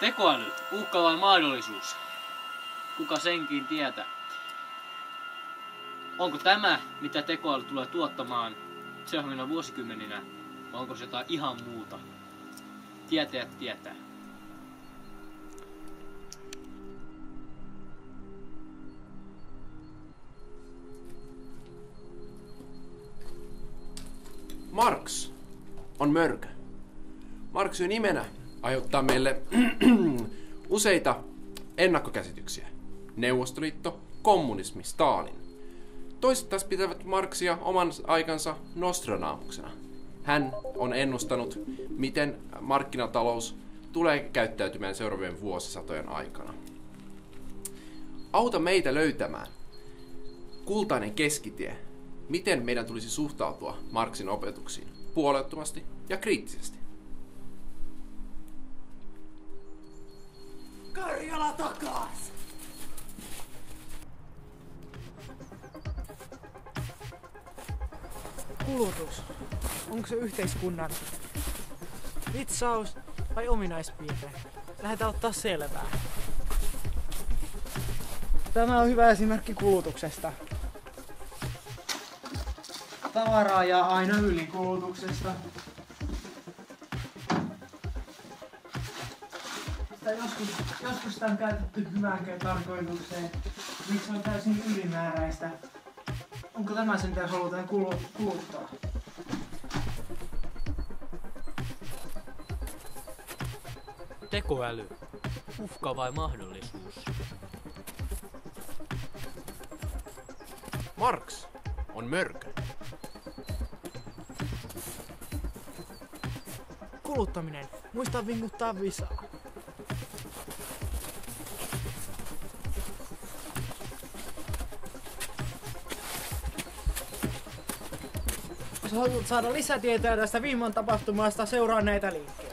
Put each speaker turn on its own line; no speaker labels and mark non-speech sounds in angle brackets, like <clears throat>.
Tekoäly, uhka vai mahdollisuus? Kuka senkin tietää? Onko tämä, mitä tekoäly tulee tuottamaan seuraavina vuosikymmeninä, vai onko se jotain ihan muuta? Tietäjät tietää.
Marx on mörkö. Marx nimenä aiheuttaa meille <clears throat> useita ennakkokäsityksiä. Neuvostoliitto, kommunismi, Stalin. Toiset taas pitävät Marxia oman aikansa Nostronaamuksena. Hän on ennustanut, miten markkinatalous tulee käyttäytymään seuraavien vuosisatojen aikana. Auta meitä löytämään kultainen keskitie, miten meidän tulisi suhtautua Marxin opetuksiin puolettomasti ja kriittisesti.
Karjala takas!
Kulutus. Onko se yhteiskunnan vitsaus vai ominaispiirre? Lähdetään ottaa selvää. Tämä on hyvä esimerkki kulutuksesta. Tavaraa ja aina ylikulutuksesta. Sitä joskus, joskus sitä on käytetty hyvään tarkoitukseen. Miksi on täysin ylimääräistä? Onko tämä se, mitä halutaan kulu- kuluttaa?
Tekoäly, uhka vai mahdollisuus?
Marx on mörkö.
Kuluttaminen. Muista vinkuttaa visaa. Jos haluat saada lisätietoja tästä viimon tapahtumasta, seuraa näitä linkkejä.